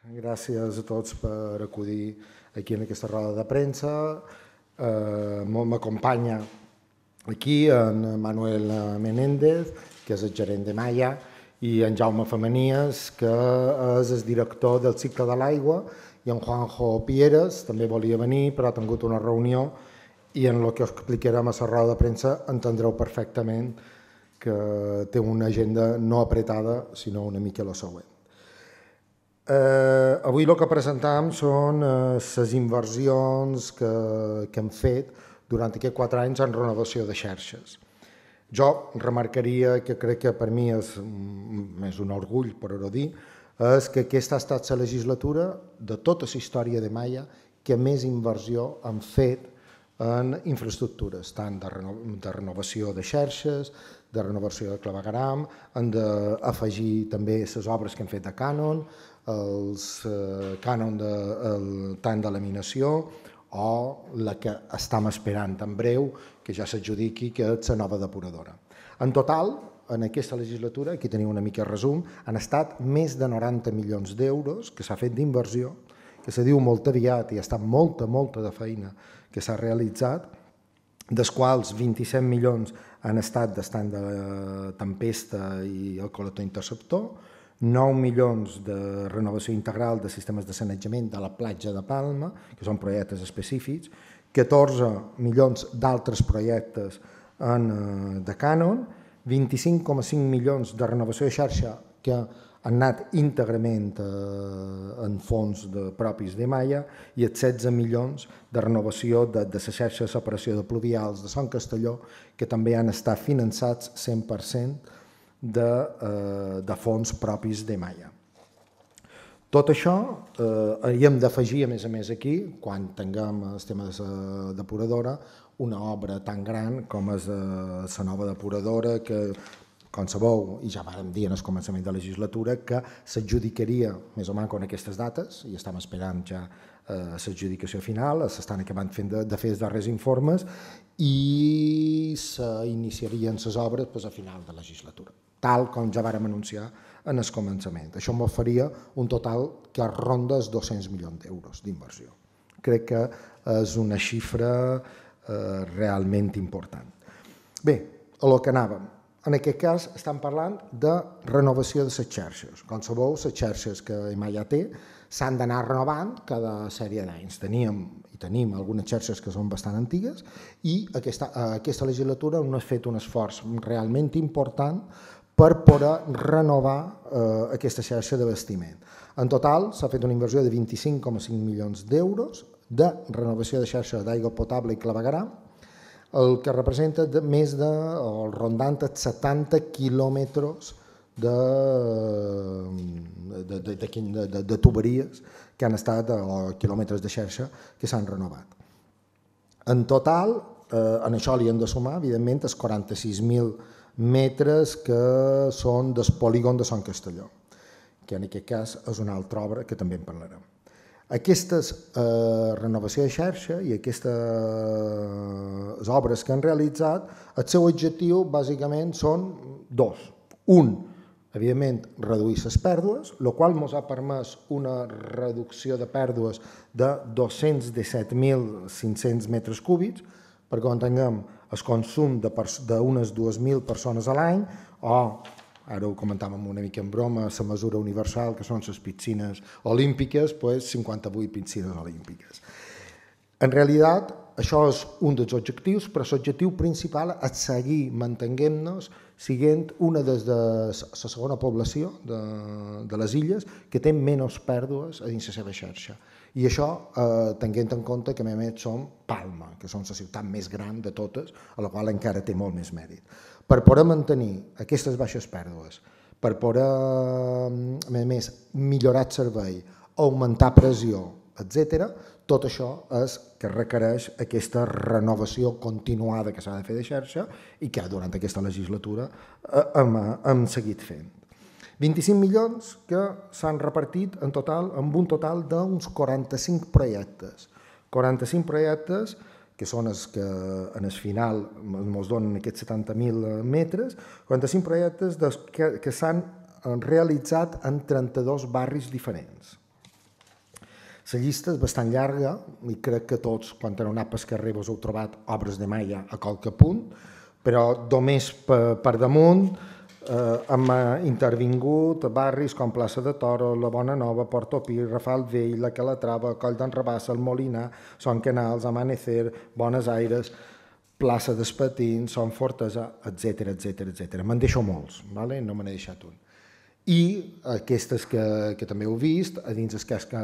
Gràcies a tots per acudir aquí en aquesta roda de premsa. Eh, M'acompanya aquí en Manuel Menéndez, que és el gerent de Maia, i en Jaume Femenies, que és el director del cicle de l'aigua, i en Juanjo Pieres, també volia venir, però ha tingut una reunió i en el que us explicarem a la roda de premsa entendreu perfectament que té una agenda no apretada, sinó una mica la següent. Eh, avui el que presentam són les eh, inversions que, que hem fet durant aquests quatre anys en renovació de xarxes. Jo remarcaria que crec que per mi és més un orgull, per ho dir, és que aquesta ha estat la legislatura de tota la història de Maia que més inversió han fet en infraestructures, tant de, reno de renovació de xarxes, de renovació de clavegaram, han d'afegir també les obres que han fet de cànon, els eh, cànon de, el, tant de laminació o la que estem esperant en breu, que ja s'adjudiqui, que és la nova depuradora. En total, en aquesta legislatura, aquí teniu una mica resum, han estat més de 90 milions d'euros que s'ha fet d'inversió, que se diu molt aviat i ha estat molta, molta de feina que s'ha realitzat, dels quals 27 milions han estat d'estant de tempesta i el col·lector interceptor, 9 milions de renovació integral de sistemes de sanejament de la platja de Palma, que són projectes específics, 14 milions d'altres projectes en, eh, de Canon, 25,5 milions de renovació de xarxa que han anat íntegrament eh, en fons de propis de Maia i els 16 milions de renovació de, de la xarxa de separació de pluvials de Son Castelló, que també han estat finançats 100% de, eh, de fons propis de Maia. Tot això eh, hi hem d'afegir, a més a més, aquí, quan tinguem el tema de la depuradora, una obra tan gran com és la eh, nova depuradora que com sabeu, i ja vam dir en el començament de la legislatura, que s'adjudicaria més o menys en aquestes dates, i estem esperant ja eh, l'adjudicació final, s'estan acabant fent de, de fer els darrers informes, i s'iniciarien les obres pues, a final de la legislatura tal com ja vàrem anunciar en el començament. Això m'oferia un total que ronda els 200 milions d'euros d'inversió. Crec que és una xifra eh, realment important. Bé, a lo que anàvem. En aquest cas estem parlant de renovació de les xarxes. Com sabeu, les xarxes que ja té s'han d'anar renovant cada sèrie d'anys. Teníem i tenim algunes xarxes que són bastant antigues i aquesta, aquesta legislatura hem fet un esforç realment important per poder renovar eh, aquesta xarxa d'abastiment. En total s'ha fet una inversió de 25,5 milions d'euros de renovació de xarxa d'aigua potable i clavegaram, el que representa de, més de, o rondant 70 quilòmetres de, de, de, de, de, de tuberies que han estat, o quilòmetres de xarxa que s'han renovat. En total, eh, en això li hem de sumar, evidentment, els 46.000 metres que són del polígon de Sant Castelló, que en aquest cas és una altra obra que també en parlarem. Aquestes eh, renovació de xarxa i aquestes obres que han realitzat, el seu objectiu bàsicament són dos. Un, evidentment, reduir les pèrdues, el qual ens ha permès una reducció de pèrdues de 217.500 metres cúbics, perquè quan tinguem el consum d'unes 2.000 persones a l'any o ara ho comentàvem una mica en broma, la mesura universal, que són les piscines olímpiques, pues 58 piscines olímpiques. En realitat, això és un dels objectius, però l'objectiu principal és seguir mantenint-nos siguent una de la segona població de, de les illes que té menys pèrdues a dins la seva xarxa. I això eh, tenint en compte que a més som Palma, que som la ciutat més gran de totes, a la qual encara té molt més mèrit. Per poder mantenir aquestes baixes pèrdues, per poder, a més, millorar el servei, augmentar pressió, etc, tot això és que requereix aquesta renovació continuada que s'ha de fer de xarxa i que durant aquesta legislatura eh, hem, hem seguit fent. 25 milions que s'han repartit en total amb un total d'uns 45 projectes. 45 projectes que són els que en el final ens donen aquests 70.000 metres, 45 projectes que, que s'han realitzat en 32 barris diferents. La llista és bastant llarga i crec que tots, quan teniu anat pel carrer, vos heu trobat obres de Maia a qualque punt, però només per, per damunt eh, hem intervingut a barris com Plaça de Toro, La Bona Nova, Porto Pi, Rafal Vell, La Calatrava, Coll d'en Rabassa, el Molinar, Son Canals, Amanecer, Bones Aires, plaça d'Espatins, Son Fortesa, etc etc etc. Me'n deixo molts, vale? no me n'he deixat un i aquestes que, que també heu vist a dins el casc,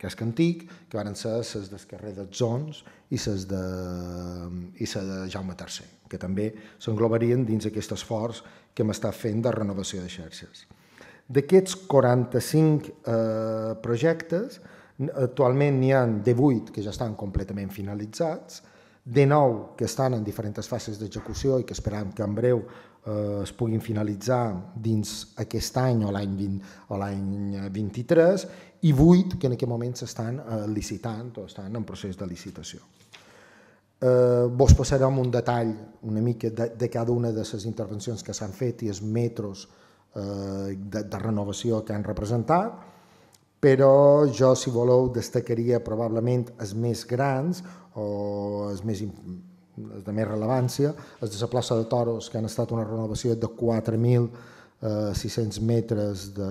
casc antic, que van ser les del carrer Zons i les de, i les de Jaume III, que també s'englobarien dins aquest esforç que hem estat fent de renovació de xarxes. D'aquests 45 eh, projectes, actualment n'hi ha 18 que ja estan completament finalitzats, de nou que estan en diferents fases d'execució i que esperam que en breu eh, es puguin finalitzar dins aquest any o l'any o l'any 23 i 8 que en aquest moment s'estan eh, licitant o estan en procés de licitació. Eh, vos passarem un detall una mica de, de cada una de les intervencions que s'han fet i els metros eh, de, de renovació que han representat, però jo, si voleu, destacaria probablement els més grans o els més els de més rellevància, els de la plaça de Toros, que han estat una renovació de 4.600 eh, metres de,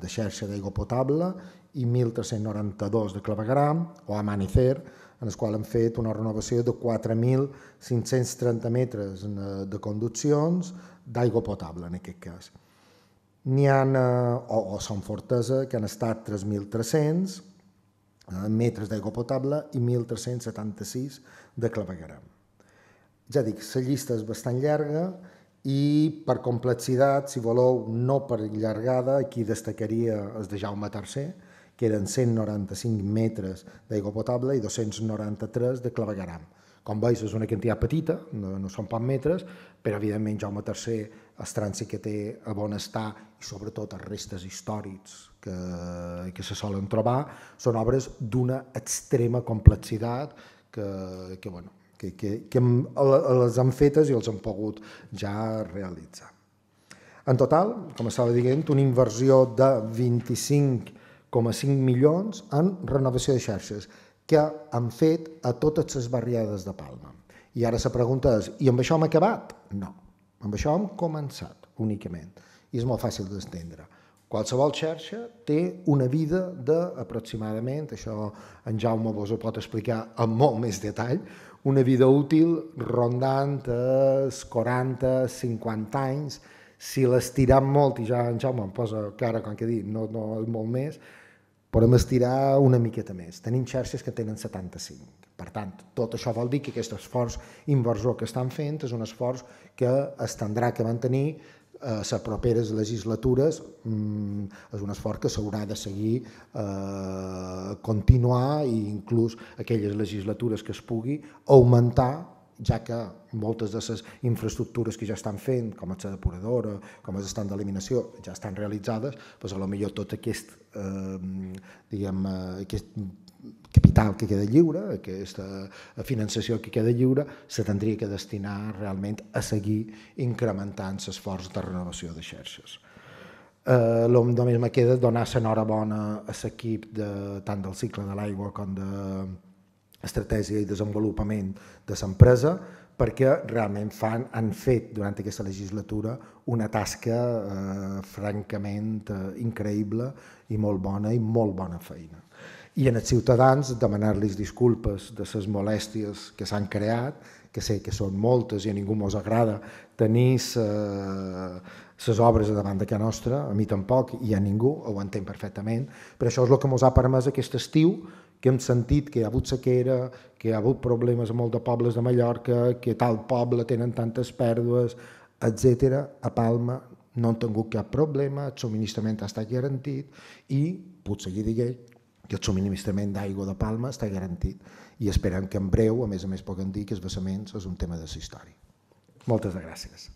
de xarxa d'aigua potable i 1.392 de clavegram o amanecer, en el qual han fet una renovació de 4.530 metres de conduccions d'aigua potable, en aquest cas. N'hi ha, eh, o, o són Fortesa, que han estat 3.300 eh, metres d'aigua potable i 1.376 de clavegram. Ja dic, la llista és bastant llarga i per complexitat, si voleu, no per llargada, aquí destacaria els de Jaume III, que eren 195 metres d'aigua potable i 293 de clavegaram. Com veus, és una quantitat petita, no, no són pocs metres, però evidentment Jaume III, el trànsit que té a bon estar i sobretot els restes històrics que, que se solen trobar, són obres d'una extrema complexitat que, que bueno, que, que, que les han fetes i els han pogut ja realitzar. En total, com estava dient, una inversió de 25,5 milions en renovació de xarxes que han fet a totes les barriades de Palma. I ara la pregunta és, i amb això hem acabat? No, amb això hem començat únicament. I és molt fàcil d'entendre. Qualsevol xarxa té una vida d'aproximadament, això en Jaume vos ho pot explicar amb molt més detall, una vida útil rondant els 40, 50 anys, si l'estirem molt, i ja en Jaume em posa cara, com que dir, no, no és molt més, podem estirar una miqueta més. Tenim xarxes que tenen 75. Per tant, tot això vol dir que aquest esforç inversor que estan fent és un esforç que es tindrà que mantenir a les properes legislatures mm, és un esforç que s'haurà de seguir, eh, continuar i inclús aquelles legislatures que es pugui augmentar ja que moltes de les infraestructures que ja estan fent, com és la depuradora, com és estan d'eliminació, ja estan realitzades, doncs a lo millor tot aquest, eh, diguem, eh, aquest capital que queda lliure, aquesta finançació que queda lliure, se tindria que destinar realment a seguir incrementant l'esforç de renovació de xarxes. Eh, només me queda donar l'enhorabona a l'equip de, tant del cicle de l'aigua com de estratègia i desenvolupament de l'empresa perquè realment fan, han fet durant aquesta legislatura una tasca eh, francament eh, increïble i molt bona i molt bona feina. I en els ciutadans demanar-los disculpes de les molèsties que s'han creat, que sé que són moltes i a ningú mos agrada tenir les obres davant de casa nostra, a mi tampoc i a ningú, ho entenc perfectament, però això és el que ens ha permès aquest estiu, que hem sentit que hi ha hagut sequera, que hi ha hagut problemes a molt de pobles de Mallorca, que tal poble tenen tantes pèrdues, etc. A Palma no han tingut cap problema, el subministrament ha estat garantit i puc seguir dient que el subministrament d'aigua de Palma està garantit i esperem que en breu, a més a més, puguem dir que els vessaments és un tema de la història. Moltes gràcies.